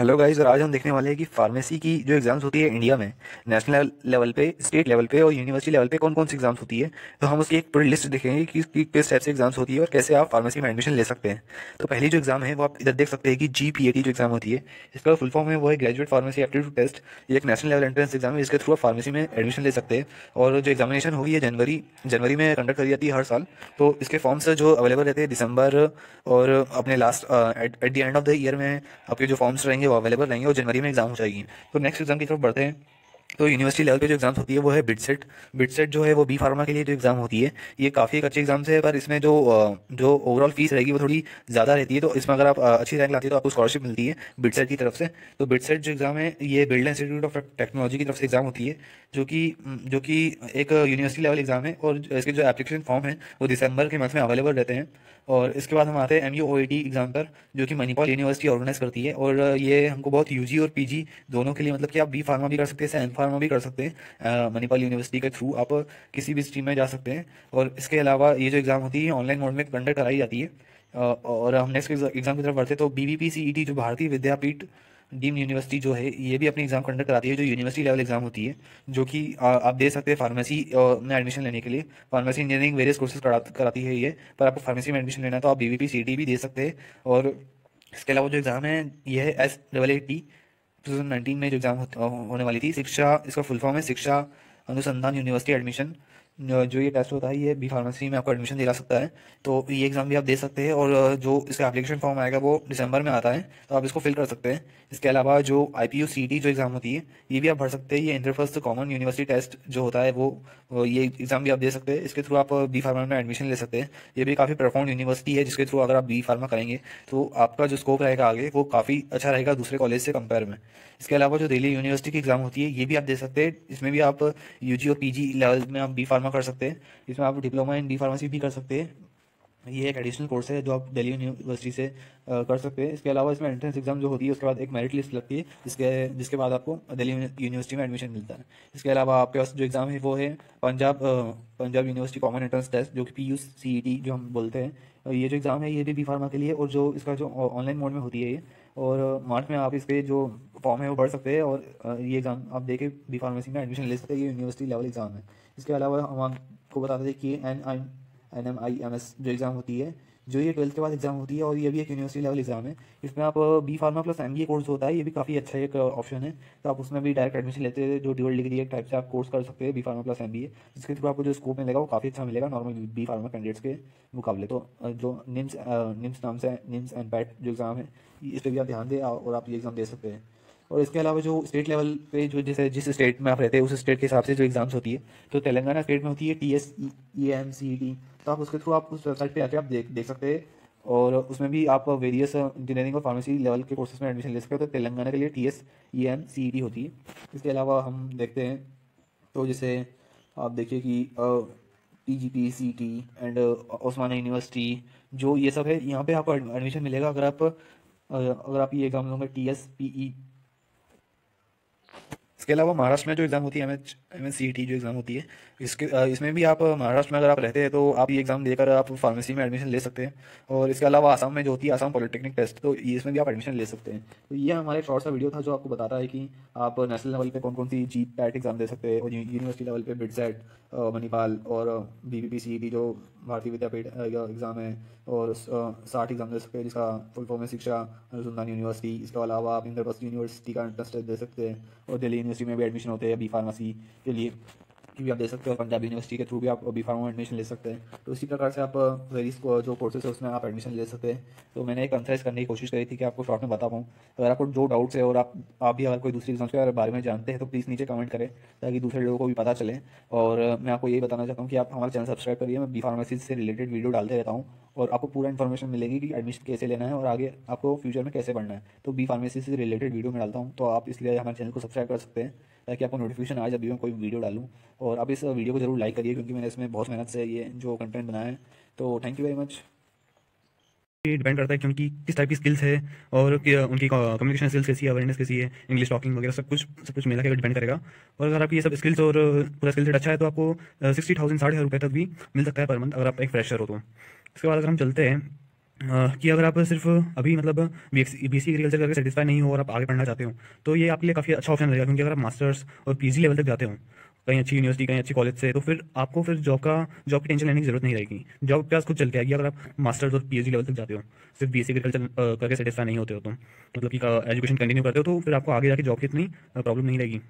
Hello guys और आज हम देखने वाले हैं कि फार्मेसी की जो एग्ज़ाम्स होती है इंडिया में नेशनल लेवल पे स्टेट लेवल पे और यूनिवर्सिटी लेवल पे कौन कौन सी एग्ज़ाम्स होती है तो हम उसकी एक पूरी लिस्ट देखेंगे कि किस टाइप से एग्ज़ाम्स होती है और कैसे आप फार्मेसी में एडमिशन ले सकते हैं। तो पहली जो एग्ज़ाम है, वो आप इधर देख सकते हैं कि जी पी ए टी जो एग्ज़ाम होती है, इसका फुल फॉर्म है, वो है ग्रेजुएट फार्मेसी एप्टीट्यूड टेस्ट ये एक नेशनल लेवल एंट्रेंस एग्ज़ाम है जिसके थ्रू आप फार्मेसी में एडमिशन ले सकते हैं। और जो एग्जामिनेशन होगी है जनवरी जनवरी में कंडक्ट करी जाती है हर साल तो इसके फॉर्म्स जो अवेलेबल रहते हैं दिसंबर और अपने last at the end of the year में आपके जो फॉर्म्स रहेंगे वो अवेलेबल रहेंगे और जनवरी में एग्ज़ाम हो जाएगी। तो नेक्स्ट एग्ज़ाम की तरफ़ बढ़ते हैं। तो यूनिवर्सिटी लेवल पे जो एग्ज़ाम्स होती है, वो है बिटसेट बिटसेट जो है, वो बी फार्मा के लिए जो एग्ज़ाम होती है, ये काफ़ी एक अच्छी एग्ज़ाम्स है, पर इसमें जो जो ओवरऑल फ़ीस रहेगी, वो थोड़ी ज़्यादा रहती है तो इसमें अगर आप अच्छी रैंक लाती है तो आपको स्कॉलरशिप मिलती है बिटसेट की तरफ़ से. तो बिटसेट जो एग्ज़ाम है, ये बिल्ड इंस्टीट्यूट ऑफ़ टेक्नोलॉजी की तरफ़ से एग्ज़ाम होती है, जो कि जो कि एक यूनिवर्सिटी लेवल एग्ज़ाम है, और इसके जो एप्लीकेशन फॉर्म है, वो दिसंबर के मंथ में अवेलेबल रहते हैं. और इसके बाद हम आते हैं एम यू ओ एग्ज़ाम पर, जो कि मणिपाल यूनिवर्सिटी ऑर्गेनाइज करती है, और ये हमको बहुत यूजी और पीजी दोनों के लिए मतलब कि आप बी फार्मा भी कर सकते हैं फार्मा भी कर सकते हैं मणिपाल यूनिवर्सिटी के थ्रू आप किसी भी स्ट्रीम में जा सकते हैं। और इसके अलावा ये जो एग्ज़ाम होती है ऑनलाइन मोड में कंडक्ट कराई जाती है। और हम नेक्स्ट एग्ज़ाम की तरफ़ बढ़ते तो बी बी टी जो भारतीय विद्यापीठ डीम यूनिवर्सिटी जो है, ये भी अपनी एग्ज़ाम कंडक्ट कराती है, जो यूनिवर्सिटी लेवल एग्ज़ाम होती है, जो कि आप दे सकते हैं फार्मेसी में एडमिशन लेने के लिए। फार्मेसी इंजीनियरिंग वेरियस कोर्सेज कराती है ये, पर आपको फार्मेसी में एडमिशन लेना है तो आप बी बी भी दे सकते हैं। और इसके अलावा जो एग्ज़ाम है, ये है S double A T two thousand nineteen में जो एग्ज़ाम होने वाली थी, शिक्षा, इसका फुल फॉर्म है शिक्षा, अनुसंधान यूनिवर्सिटी एडमिशन जो ये टेस्ट होता है, ये बी फार्मेसी में आपको एडमिशन दिला सकता है। तो ये एग्ज़ाम भी आप दे सकते हैं और जो इसका एप्लीकेशन फॉर्म आएगा, वो दिसंबर में आता है तो आप इसको फिल कर सकते हैं। इसके अलावा जो आई पी जो एग्ज़ाम होती है, ये भी आप भर सकते हैं। ये inter first common university test जो होता है, वो ये एग्ज़ाम भी आप दे सकते हैं। इसके थ्रू आप बी फार्मा में एडमिशन ले सकते हैं। ये भी काफ़ी परफॉर्म यूनिवर्सिटी है, जिसके थ्रू अगर आप बी फार्मा करेंगे तो आपका जो स्कोप रहेगा आगे, वो काफ़ी अच्छा रहेगा दूसरे कॉलेज से कंपेयर में। इसके अलावा जो दिल्ली यूनिवर्सिटी की एग्ज़ाम होती है, ये भी आप दे सकते हैं। इसमें भी आप यूजी और पी लेवल में आप बी फार्मा कर सकते हैं इसमें आप डिप्लोमा इन डी फार्मेसी भी कर सकते हैं। ये एक एडिशनल कोर्स है जो आप दिल्ली यूनिवर्सिटी से आ, कर सकते हैं। इसके अलावा इसमें एंट्रेंस एग्ज़ाम जो होती है उसके बाद एक मेरिट लिस्ट लगती है जिसके जिसके बाद आपको दिल्ली यूनिवर्सिटी में एडमिशन मिलता है। इसके अलावा आपके पास जो एग्ज़ाम है वो है Punjab Punjab university common entrance test जो कि पी यू सी टी जो हम बोलते हैं। ये जो एग्ज़ाम है ये भी बी फार्मा के लिए और जो इसका जो ऑनलाइन मोड में होती है ये और मार्च में आप इसके जो फॉर्म है वो भर सकते हैं और ये एग्ज़ाम आप देखे बी फार्मेसी में एडमिशन ले सकते हैं। ये यूनिवर्सिटी लेवल एग्ज़ाम है। इसके अलावा हम आपको बताते थे कि N I N M I M S जो एग्ज़ाम होती है, जो ये ट्वेल्थ के बाद एग्ज़ाम होती है और ये भी एक यूनिवर्सिटी लेवल एग्ज़ाम है, इसमें आप B pharma plus M B course होता है, ये भी काफ़ी अच्छा एक ऑप्शन है। तो आप उसमें भी डायरेक्ट एडमिशन लेते हैं, जो ड्यूअल डिग्री एक टाइप से आप कोर्स कर सकते हैं बी फार्मा प्लस एम जिसके थ्रू आपको जो स्कोप मिलेगा, वो काफ़ी अच्छा मिलेगा नॉर्मल बी फार्मा कैंडिडेट्स के मुकाबले। तो जो निम्स निम्स नाम से निम्स एंड पैट जो एग्ज़ाम है, इस पर भी आप ध्यान दें और आप ये एग्ज़ाम दे सकते हैं। और इसके अलावा जो स्टेट लेवल पे जो जैसे जिस स्टेट में आप रहते हैं, उस स्टेट के हिसाब से जो एग्ज़ाम्स होती है तो तेलंगाना स्टेट में होती है T S E M C T तो आप उसके थ्रू आप उस वेबसाइट पे आके आप देख देख सकते हैं। और उसमें भी आप वेरियस इंजीनियरिंग और फार्मेसी लेवल के कोर्सेज में एडमिशन ले सकते हो। तो तेलंगाना के लिए T S E M C E होती है। इसके अलावा हम देखते हैं तो जैसे आप देखिए कि P G P C T and Osmania university जो ये सब है, यहाँ पे आपको एडमिशन मिलेगा। अगर आप अगर आप ये एग्ज़ाम दोगे टी एस पी ई इसके अलावा महाराष्ट्र में जो एग्ज़ाम होती है M H M S C T जो एग्ज़ाम होती है, इसके इसमें भी आप, महाराष्ट्र में अगर आप रहते हैं तो आप ये एग्ज़ाम देकर आप फार्मेसी में एडमिशन ले सकते हैं। और इसके अलावा आसाम में जो होती है, आसाम पॉलिटेक्निक टेस्ट तो इसमें भी आप एडमिशन ले सकते हैं। तो ये हमारा शॉर्ट सा वीडियो था जो आपको बताता है कि आप नेशनल लेवल पर कौन कौन सी जी पैट एग्ज़ाम दे सकते हैं, और यूनिवर्सिटी लेवल पर बिडसेट मणिपाल और बी बी पी सी जो भारतीय विद्यापीठ एग्ज़ाम है, और साठ एग्ज़ाम दे सकते हैं, जिसका फुल फॉर्म है शिक्षा, अनुसंधान यूनिवर्सिटी इसके अलावा आप इंद्रप्रस्थ यूनिवर्सिटी का इंटरेस्ट दे सकते हैं, और दिल्ली यूनिवर्सिटी में भी एडमिशन होते हैं बी फार्मेसी के लिए, की भी आप दे सकते हो, पंजाब यूनिवर्सिटी के थ्रू भी आप बी फार्मा में एडमिशन ले सकते हैं। तो इसी प्रकार से आप वेरियस जो कोर्सेज है, उसमें आप एडमिशन ले सकते हैं। तो मैंने एक कंसराइज करने की कोशिश करी थी कि आपको शॉर्ट में बता पाऊँ अगर आपको जो डाउट्स है और आप आप भी अगर कोई दूसरी एग्ज़ाम्स के बारे में जानते हैं तो प्लीज़ नीचे कमेंट करें, ताकि दूसरे लोगों को भी पता चले। और मैं आपको यही बताना चाहता हूँ कि आप हमारा चैनल सब्सक्राइब करिए। मैं बी फार्मेसी से रिलेटेड वीडियो डालते रहता हूँ। और आपको पूरा इन्फॉर्मेशन मिलेगी कि एडमिशन कैसे लेना है और आगे आपको फ्यूचर में कैसे बढ़ना है। तो बी फार्मेसी से रिलेटेड वीडियो में डालता हूँ तो आप इसलिए हमारे चैनल को सब्सक्राइब कर सकते हैं, ताकि आपको नोटिफिकेशन आए जब भी मैं कोई वीडियो डालूँ। और आप इस वीडियो को ज़रूर लाइक करिए, क्योंकि मैंने इसमें बहुत मेहनत से ये जो कंटेंट बनाया है। तो थैंक यू वेरी मच ये डिपेंड करता है क्योंकि किस टाइप की स्किल्स है और उनकी कम्युनिकेशन स्किल्स कैसी है अवेयरनेस कैसी है इंग्लिश टॉकिंग वगैरह सब कुछ सब कुछ मिला के डिपेंड करेगा। और अगर आपकी ये सब स्किल्स और पूरा स्किल सेट अच्छा है तो आपको सिक्सटी थाउज़ेंड साढ़े हज़ार रुपये तक भी मिल सकता है पर मंथ अगर आप एक फ्रेशर हो तो। उसके बाद अगर हम चलते हैं कि अगर आप सिर्फ़ अभी मतलब बी सी एग्रीकल्चर करके सेटिस्फाई नहीं हो और आप आगे पढ़ना चाहते हो तो ये आपके लिए काफ़ी अच्छा ऑप्शन रहेगा, क्योंकि अगर आप मास्टर्स और पी लेवल तक जाते हो, कहीं अच्छी यूनिवर्सिटी कहीं अच्छी कॉलेज से तो फिर आपको फिर जॉब का जॉब की टेंशन लेने की ज़रूरत नहीं रहेगी। जॉब के पास खुद चल के आएगी अगर आप मास्टर्स और पी लेवल तक जाते हो, सिर्फ़ बीएससी एग्रीकल्चर करके सेटिस्फाई नहीं होते हो तो मतलब कि एजुकेशन कंटिन्यू करते हो तो फिर आपको आगे जाके जॉब की इतनी प्रॉब्लम नहीं रहेगी।